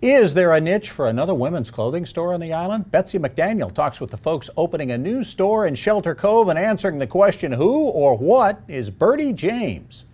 Is there a niche for another women's clothing store on the island? Betsy McDaniel talks with the folks opening a new store in Shelter Cove and answering the question who or what is Birdie James?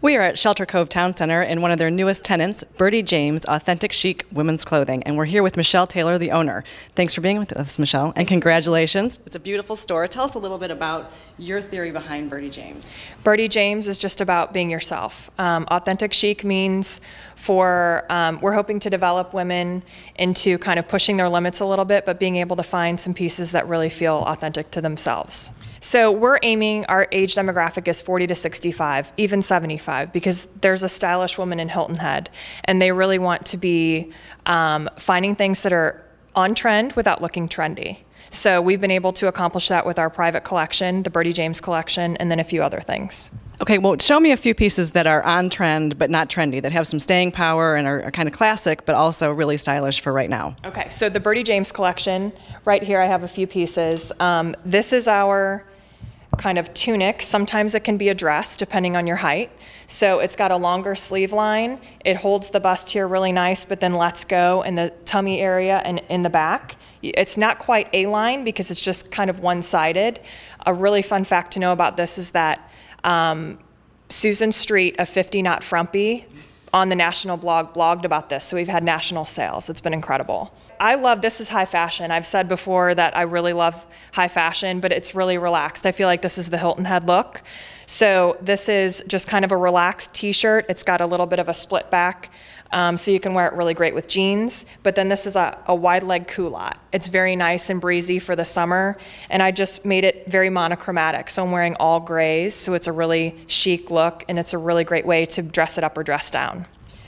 We are at Shelter Cove Town Center in one of their newest tenants, Birdie James Authentic Chic Women's Clothing. And we're here with Michelle Taylor, the owner. Thanks for being with us, Michelle, and congratulations. It's a beautiful store. Tell us a little bit about your theory behind Birdie James. Birdie James is just about being yourself. Um, authentic chic means for, um, we're hoping to develop women into kind of pushing their limits a little bit, but being able to find some pieces that really feel authentic to themselves. So we're aiming, our age demographic is 40 to 65, even 75, because there's a stylish woman in Hilton Head, and they really want to be um, finding things that are on trend without looking trendy. So we've been able to accomplish that with our private collection, the Birdie James collection, and then a few other things. Okay, well, show me a few pieces that are on trend but not trendy, that have some staying power and are, are kind of classic but also really stylish for right now. Okay, so the Birdie James collection, right here I have a few pieces. Um, this is our kind of tunic. Sometimes it can be a dress depending on your height. So it's got a longer sleeve line. It holds the bust here really nice, but then lets go in the tummy area and in the back. It's not quite A line because it's just kind of one sided. A really fun fact to know about this is that um, Susan Street of 50 Not Frumpy on the national blog blogged about this. So we've had national sales. It's been incredible. I love this is high fashion. I've said before that I really love high fashion, but it's really relaxed. I feel like this is the Hilton Head look. So this is just kind of a relaxed t-shirt. It's got a little bit of a split back. Um, so you can wear it really great with jeans. But then this is a, a wide leg culotte. It's very nice and breezy for the summer. And I just made it very monochromatic. So I'm wearing all grays. So it's a really chic look and it's a really great way to dress it up or dress down.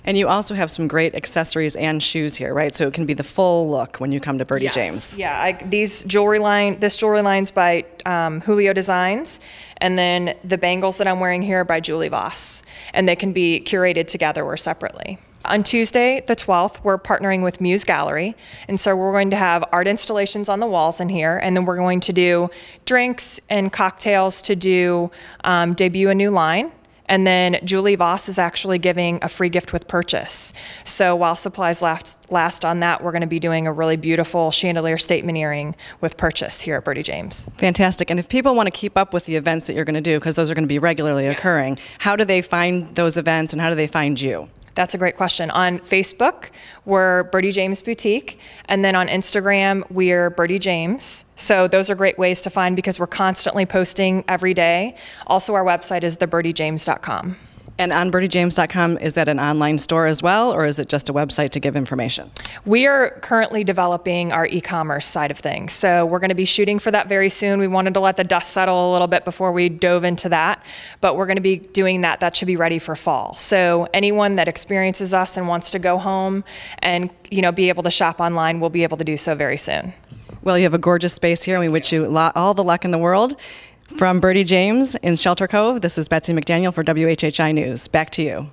And you also have some great accessories and shoes here, right? So it can be the full look when you come to Birdie yes. James. Yeah, I, these jewelry line, this jewelry line's by um, Julio Designs, and then the bangles that I'm wearing here are by Julie Voss, and they can be curated together or separately. On Tuesday, the 12th, we're partnering with Muse Gallery. And so we're going to have art installations on the walls in here. And then we're going to do drinks and cocktails to do um, debut a new line. And then Julie Voss is actually giving a free gift with purchase. So while supplies last, last on that, we're going to be doing a really beautiful chandelier statement earring with purchase here at Birdie James. Fantastic. And if people want to keep up with the events that you're going to do, because those are going to be regularly yes. occurring, how do they find those events and how do they find you? That's a great question. On Facebook, we're Birdie James Boutique. And then on Instagram, we're Birdie James. So those are great ways to find because we're constantly posting every day. Also, our website is thebirdiejames.com. And on birdiejames.com, is that an online store as well, or is it just a website to give information? We are currently developing our e commerce side of things. So we're going to be shooting for that very soon. We wanted to let the dust settle a little bit before we dove into that, but we're going to be doing that. That should be ready for fall. So anyone that experiences us and wants to go home and you know be able to shop online will be able to do so very soon. Well, you have a gorgeous space here, and we wish you all the luck in the world. From Birdie James in Shelter Cove, this is Betsy McDaniel for WHHI News. Back to you.